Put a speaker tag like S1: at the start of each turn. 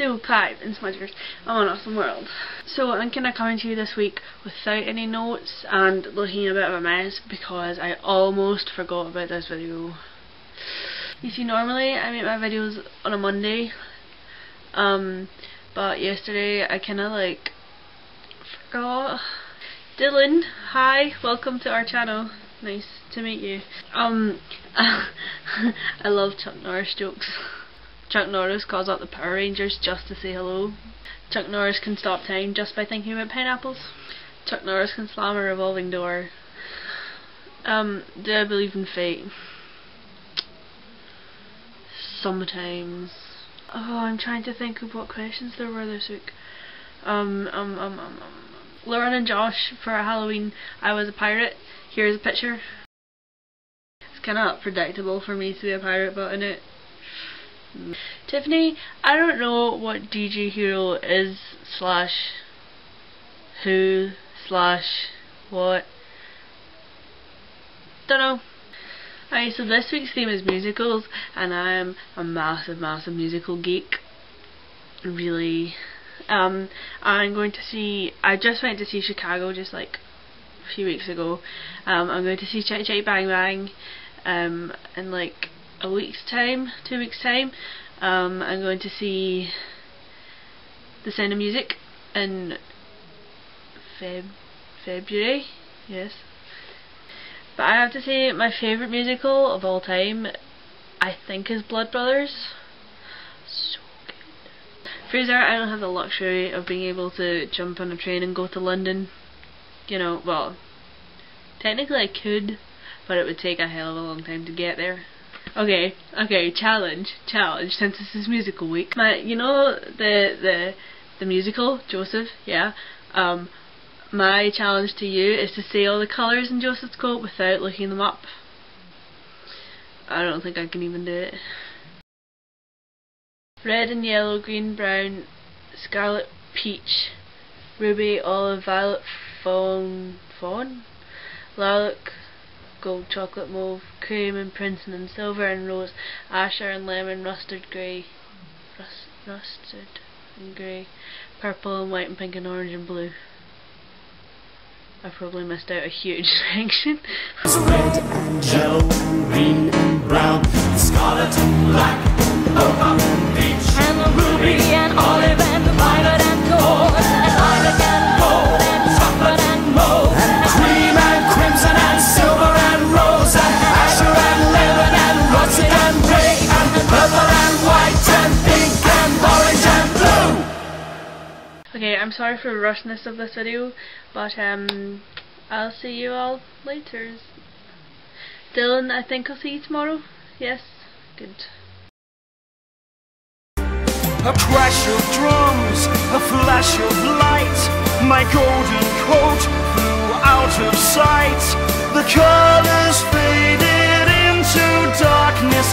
S1: Hello, Clive and Smudgers. I'm an awesome world. So I'm kind of coming to you this week without any notes and looking a bit of a mess because I almost forgot about this video. You see, normally I make my videos on a Monday, um, but yesterday I kind of like forgot. Dylan, hi, welcome to our channel. Nice to meet you. Um, I love Chuck Norris jokes. Chuck Norris calls out the Power Rangers just to say hello. Chuck Norris can stop time just by thinking about pineapples. Chuck Norris can slam a revolving door. Um, do I believe in fate? Sometimes. Oh, I'm trying to think of what questions there were this week. Um, um, um, um, um. Lauren and Josh, for Halloween, I was a pirate. Here's a picture. It's kind of predictable for me to be a pirate, but in it. Tiffany, I don't know what DJ Hero is slash who slash what. Don't know. Alright, so this week's theme is musicals, and I am a massive, massive musical geek. Really. Um, I'm going to see, I just went to see Chicago just like a few weeks ago. Um, I'm going to see Chitty Chitty Bang Bang um, in like a week's time, two weeks time. Um, I'm going to see The Sound of Music in Feb February, yes. But I have to say my favourite musical of all time I think is Blood Brothers. So good. Fraser, I don't have the luxury of being able to jump on a train and go to London. You know, well, technically I could, but it would take a hell of a long time to get there. Okay, okay, challenge, challenge, since this is musical week. My, you know the, the, the musical, Joseph, yeah, um, my challenge to you is to see all the colours in Joseph's coat without looking them up. I don't think I can even do it. Red and yellow, green, brown, scarlet, peach, ruby, olive, violet, fawn, fawn, lilac, gold, chocolate, mauve, cream and crimson and silver and rose, azure and lemon, rusted grey, rust, rusted and grey, purple and white and pink and orange and blue. I probably missed out a huge section. Okay, I'm sorry for the rushness of this video, but um, I'll see you all later. Dylan, I think I'll see you tomorrow. Yes? Good.
S2: A crash of drums, a flash of light My golden coat flew out of sight The colors faded into darkness